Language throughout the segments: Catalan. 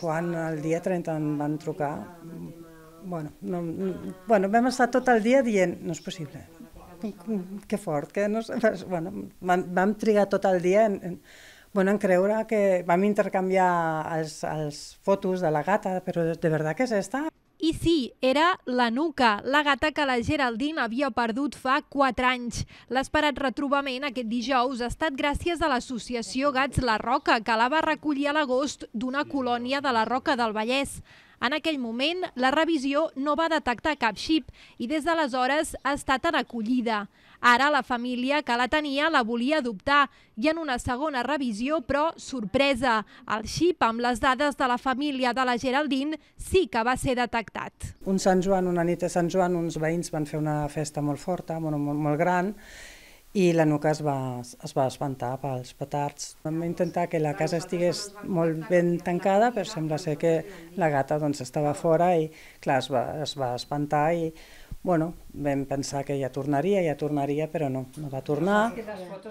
Quan el dia 30 em van trucar, bueno, no, bueno, vam estar tot el dia dient, no és possible, que fort, que no sé, bueno, vam, vam trigar tot el dia en, en, bueno, en creure que vam intercanviar els, els fotos de la gata, però de veritat que és esta? I sí, era la Nuca, la gata que la Geraldine havia perdut fa 4 anys. L'esperat retrobament aquest dijous ha estat gràcies a l'associació Gats La Roca, que la va recollir a l'agost d'una colònia de la Roca del Vallès. En aquell moment, la revisió no va detectar cap xip i des d'aleshores ha estat en acollida. Ara la família que la tenia la volia adoptar i en una segona revisió, però sorpresa, el xip amb les dades de la família de la Geraldine sí que va ser detectat. Un Sant Joan, una nit de Sant Joan, uns veïns van fer una festa molt forta, molt, molt, molt gran, i la nuca es va, es va espantar pels petards. Vam intentar que la casa estigués molt ben tancada, però sembla ser que la gata doncs, estava fora i clar, es va, es va espantar i bueno, vam pensar que ja tornaria, ja tornaria, però no, no va tornar.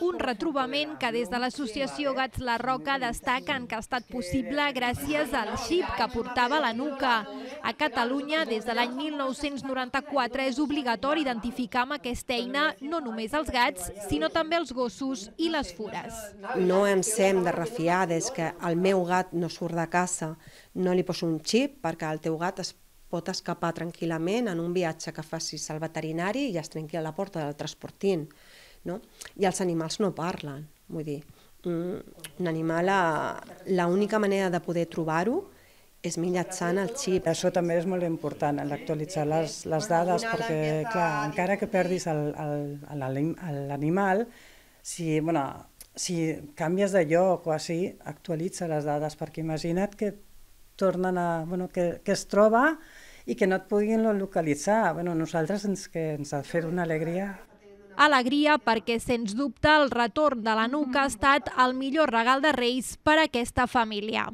Un retrobament que des de l'associació Gats La Roca destaquen que ha estat possible gràcies al xip que portava la nuca. A Catalunya, des de l'any 1994, és obligatori identificar amb aquesta eina no només els gats, sinó també els gossos i les fures. No ens hem de refiar des que el meu gat no surt de casa, no li poso un xip perquè el teu gat es pot escapar tranquil·lament en un viatge que facis al veterinari i es trenqui a la porta del transportint. No? I els animals no parlen, vull dir, un animal, l'única manera de poder trobar-ho és mitjançant el xip. Això també és molt important, l'actualitzar les, les dades, perquè, clar, encara que perdis l'animal, si, bueno, si canvies de lloc o així, actualitza les dades, perquè imagina't que tornen a, bueno, que, que es troba i que no et puguin localitzar. Bueno, nosaltres ens, que ens ha fet una alegria. Alegria perquè, sens dubte, el retorn de la nuca ha estat el millor regal de Reis per a aquesta família.